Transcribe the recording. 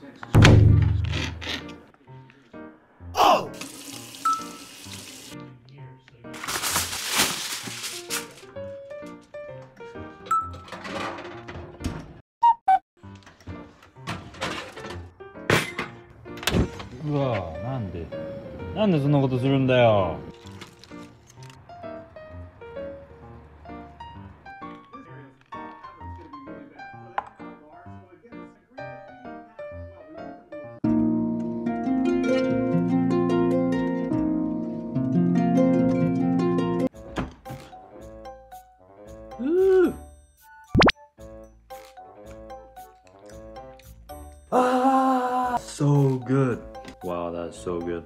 うわなんでなんでそんなことするんだよ。Ah, so good. Wow that's so good